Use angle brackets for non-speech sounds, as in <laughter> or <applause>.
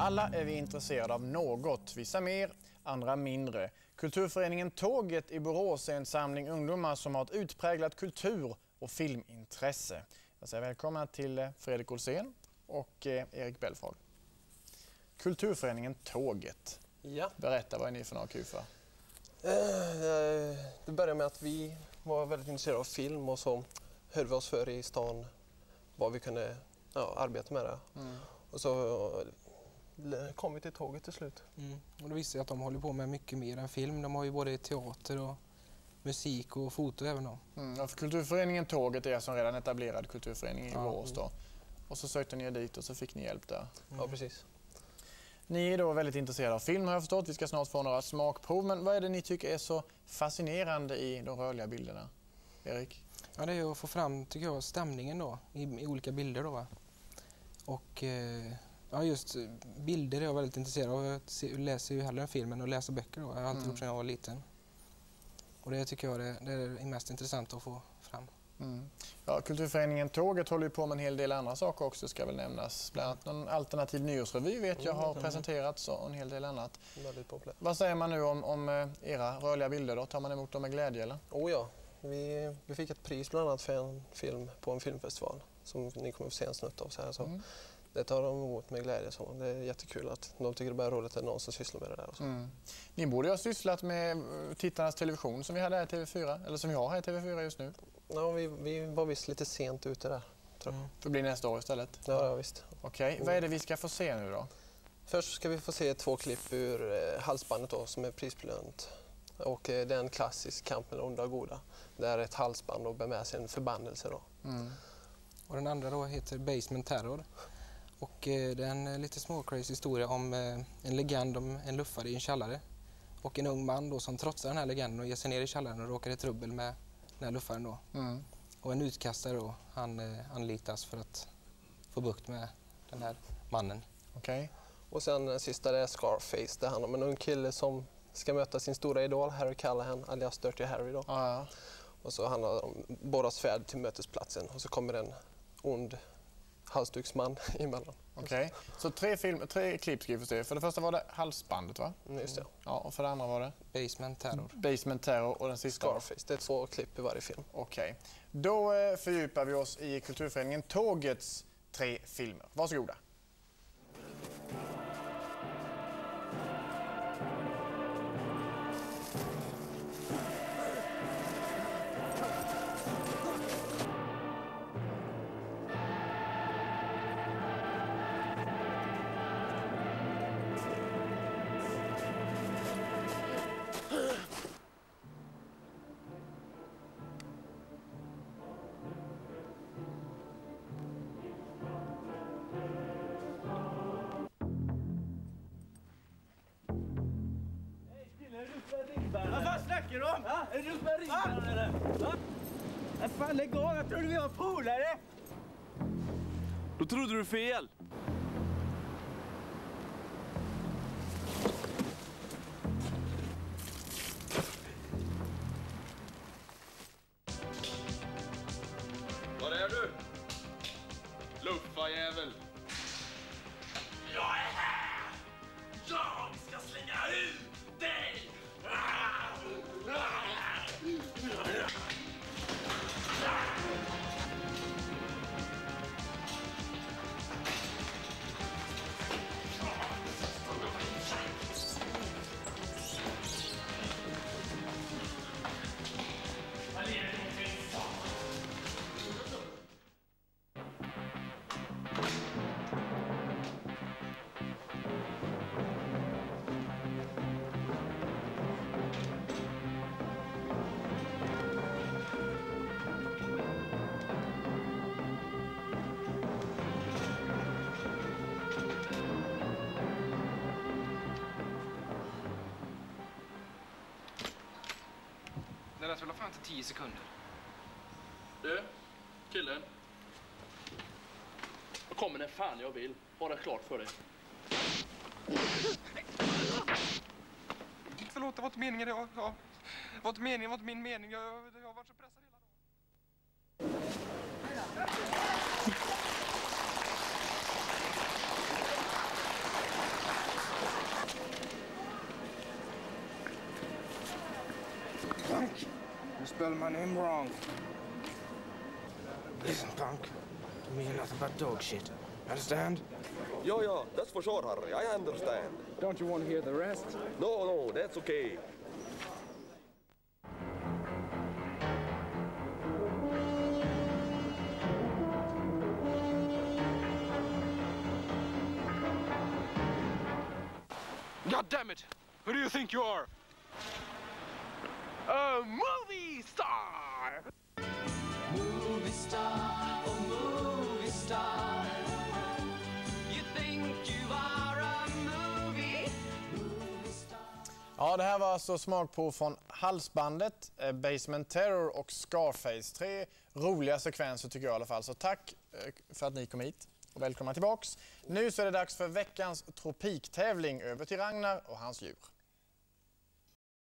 Alla är vi intresserade av något, vissa mer, andra mindre. Kulturföreningen Tåget i Borås är en samling ungdomar som har ett utpräglat kultur och filmintresse. Jag säger välkomna till eh, Fredrik Olsén och eh, Erik Belfrage. Kulturföreningen Tåget. Ja. Berätta, vad är ni för några KUFA? Eh, det började med att vi var väldigt intresserade av film och så hörde vi oss för i stan vad vi kunde ja, arbeta med det. Mm. Och så kom vi till tåget till slut. Mm. Och då visste jag att de håller på med mycket mer än film. De har ju både teater och musik och foto även då. Mm. och för kulturföreningen Tåget är som redan etablerad kulturförening i Ja. Borås. Då. Och så sökte ni er dit och så fick ni hjälp där. Ja, precis. Ni är då väldigt intresserade av film har jag förstått. Vi ska snart få några smakprov. Men vad är det ni tycker är så fascinerande i de rörliga bilderna? Erik? Ja, det är att få fram, tycker jag, stämningen då i, i olika bilder då va. Och eh, ja, just eh, bilder är jag väldigt intresserad av. Jag se- läser ju hellre än film än att läsa böcker då. Jag har alltid Mm. gjort sedan jag var liten. Och det tycker jag det, det är mest intressant att få fram. Mm. Ja, kulturföreningen Tåget håller ju på med en hel del andra saker också ska väl nämnas. Bland annat någon alternativ nyårsrevy vet jag har Mm. presenterats och en hel del annat. Väldigt populärt. Vad säger man nu om, om eh, era rörliga bilder då? Tar man emot dem med glädje eller? Oh ja, vi, vi fick ett pris bland annat för en film på en filmfestival som ni kommer att få se en snutt av. Så här, så. Mm. Det tar de emot med glädje. Så. Det är jättekul att de tycker det bara är roligt att någon som sysslar med det där. Och så. Mm. Ni borde ju ha sysslat med eh, tittarnas television som vi hade här i TV4, eller som vi har här i TV4 just nu. Ja, vi, vi var visst lite sent ute där. Tror jag. Det blir nästa år istället. Ja, ja, visst. Okej, vad är det vi ska få se nu då? Först ska vi få se två klipp ur eh, halsbandet då, som är prisbelönt. Och eh, det är en klassisk kamp mellan onda och goda. Där ett halsband då bär med sig en förbannelse. Då. Mm. Och den andra då heter Basement Terror. Och eh, det är en eh, lite småcrazy historia om eh, en legend om en luffare i en källare. Och en ung man då som trotsar den här legenden och ger sig ner i källaren och råkar i trubbel med den här luffaren då. Mm. Och en utkastare då, han anlitas för att få bukt med den här mannen. Okej. Och sen den sista det är Scarface. Det handlar om en ung kille som ska möta sin stora idol Harry Callahan, alias Dirty Harry. Då. Ja, ja. Och så handlar det om bådas färd till mötesplatsen och så kommer en ond halsduksman <laughs> emellan. Okej. Så tre, film, tre klipp ska vi få se. För det första var det halsbandet va? Mm, Just det. Ja, och för det andra var det Basement Terror. Basement Terror och den sista Scarface. Det är två klipp i varje film. Okej. Då eh, fördjupar vi oss i kulturföreningen Tågets tre filmer. Varsågoda. Vad fan snackar du om? Är det du är ribban eller? Vad fan lägg av, jag trodde vi var polare! Då trodde du fel. Var är du? Luffajävel! Jag är Det väl fan inte tio sekunder. Du, killen. Jag kommer när fan jag vill. Bara klart för dig. Förlåt, det var inte meningen. Jag, jag, var inte meningen, det var inte min mening. Jag, jag har varit så pressad hela dagen. Thank you. Spelled my name wrong. Listen, punk. To me, you're nothing but dog shit. Understand? Yeah, yeah, that's for sure, Harry. I understand. Don't you want to hear the rest? No, no, that's okay. God damn it! Who do you think you are? A movie star! Movie star, oh movie star. You think you are a movie? Movie star. Ja, det här var alltså smakprov från Halsbandet, eh, Basement Terror och Scarface. Tre roliga sekvenser tycker jag i alla fall. Så tack eh, för att ni kom hit och välkomna tillbaks. Nu så är det dags för veckans tropiktävling. Över till Ragnar och hans djur.